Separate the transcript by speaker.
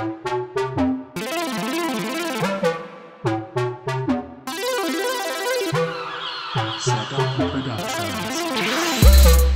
Speaker 1: Set